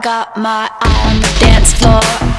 got my eye on the dance floor.